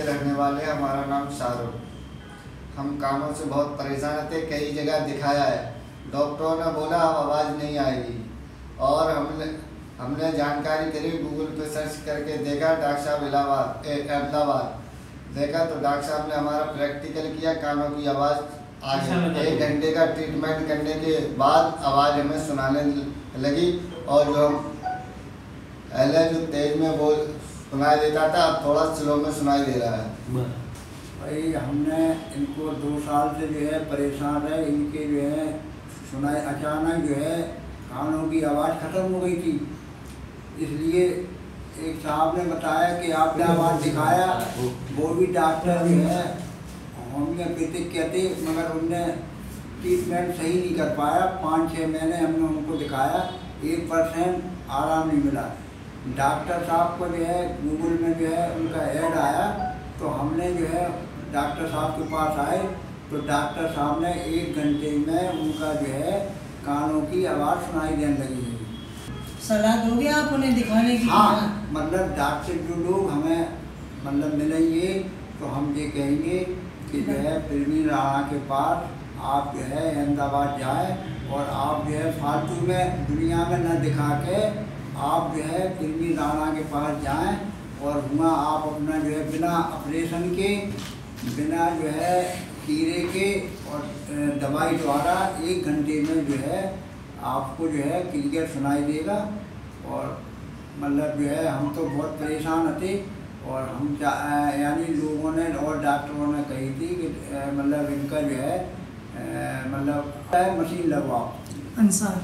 रहने वाले हमारा नाम शाहरुख। हम कानों से बहुत परेशान थे कई जगह दिखाया है। डॉक्टरों ने बोला अब आवाज़ नहीं आएगी। और हमने हमने जानकारी करी गूगल पे सर्च करके देखा डॉक्टर साहब इलाहाबाद ए- अहमदाबाद। देखा तो डॉक्टर साहब ने हमारा प्रैक्टिकल किया कानों की आवाज़ आ गई। एक? घंटे का ट्रीटमेंट करने के बाद आवाज़ हमें सुनाने लगी और जो हम पहले जो तेज में बोल सुनाई देता था अब थोड़ा स्लो में सुनाई दे रहा है। भाई हमने इनको दो साल से जो है परेशान है इनके जो है सुनाई अचानक जो है कानों की आवाज़ ख़त्म हो गई थी। इसलिए एक साहब ने बताया कि आपने आवाज़ दिखाया वो भी डॉक्टर जो है होम्योपैथिक कहते मगर उनने ट्रीटमेंट सही नहीं कर पाया। पाँच छः महीने हमने उनको दिखाया एक परसेंट आराम नहीं मिला। डॉक्टर साहब को जो है गूगल में जो है उनका ऐड आया तो हमने जो है डॉक्टर साहब के पास आए तो डॉक्टर साहब ने एक घंटे में उनका जो है कानों की आवाज़ सुनाई देने लगी है। सलाह दोगे आप उन्हें दिखाने की? हाँ मतलब डॉक्टर जो लोग हमें मतलब मिलेंगे तो हम ये कहेंगे कि जो है फिल्मी राणा के पास आप जो है अहमदाबाद जाए और आप जो है फालतू में दुनिया में न दिखा के आप जो है फिल्मी राणा के पास जाएँ और वहाँ आप अपना जो है बिना ऑपरेशन के, बिना जो है कीड़े के और दवाई द्वारा एक घंटे में जो है आपको जो है क्लियर सुनाई देगा। और मतलब जो है हम तो बहुत परेशान थे और हम यानी लोगों ने और डॉक्टरों ने कही थी कि मतलब इनका जो है मतलब मशीन लगवाओ। अंसार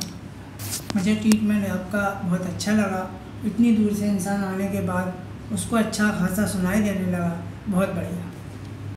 मुझे ट्रीटमेंट आपका बहुत अच्छा लगा। इतनी दूर से इंसान आने के बाद उसको अच्छा खासा सुनाई देने लगा। बहुत बढ़िया।